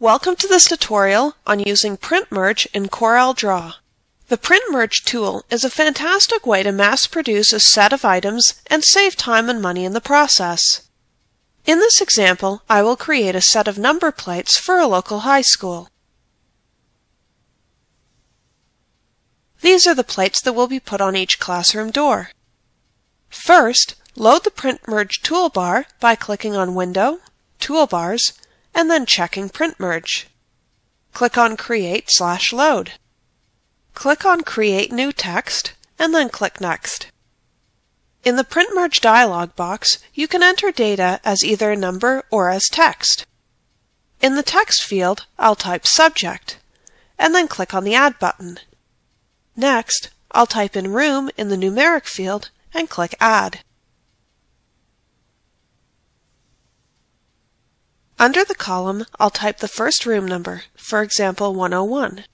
Welcome to this tutorial on using Print Merge in CorelDRAW. The Print Merge tool is a fantastic way to mass produce a set of items and save time and money in the process. In this example, I will create a set of number plates for a local high school. These are the plates that will be put on each classroom door. First, load the Print Merge toolbar by clicking on Window, Toolbars, and then checking Print Merge. Click on Create slash Load. Click on Create New Text, and then click Next. In the Print Merge dialog box, you can enter data as either a number or as text. In the text field, I'll type Subject, and then click on the Add button. Next, I'll type in Room in the Numeric field and click Add. Under the column, I'll type the first room number, for example 101.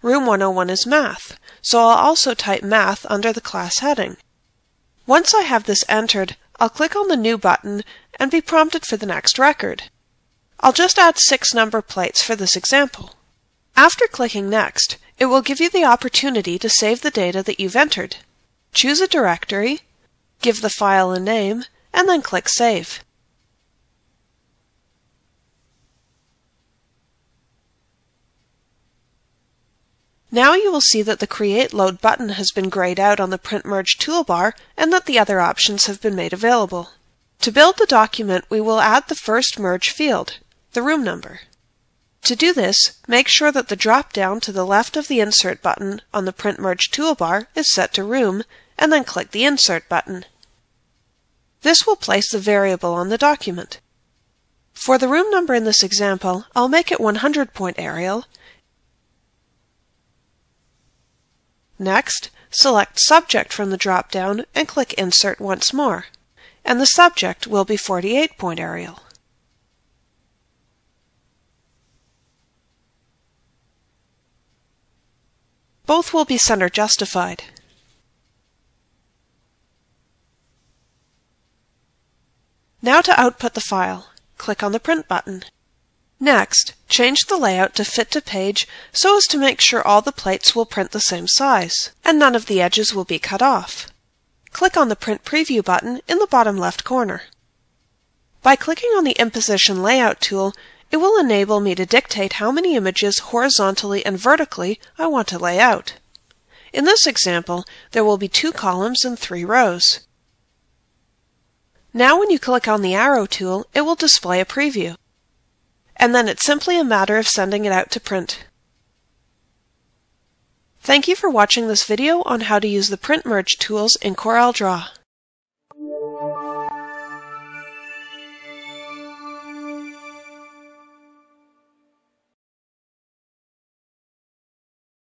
Room 101 is Math, so I'll also type Math under the class heading. Once I have this entered, I'll click on the New button and be prompted for the next record. I'll just add six number plates for this example. After clicking Next, it will give you the opportunity to save the data that you've entered. Choose a directory, give the file a name, and then click Save. Now you will see that the Create Load button has been grayed out on the Print Merge toolbar and that the other options have been made available. To build the document, we will add the first merge field, the room number. To do this, make sure that the drop-down to the left of the Insert button on the Print Merge toolbar is set to Room, and then click the Insert button. This will place the variable on the document. For the room number in this example, I'll make it 100 point Arial Next, select Subject from the drop-down and click Insert once more, and the subject will be 48-point Arial. Both will be center justified. Now to output the file, click on the Print button. Next, change the layout to fit to page so as to make sure all the plates will print the same size, and none of the edges will be cut off. Click on the Print Preview button in the bottom left corner. By clicking on the Imposition Layout tool, it will enable me to dictate how many images horizontally and vertically I want to lay out. In this example, there will be two columns and three rows. Now when you click on the arrow tool, it will display a preview and then it's simply a matter of sending it out to print. Thank you for watching this video on how to use the Print Merge tools in CorelDRAW.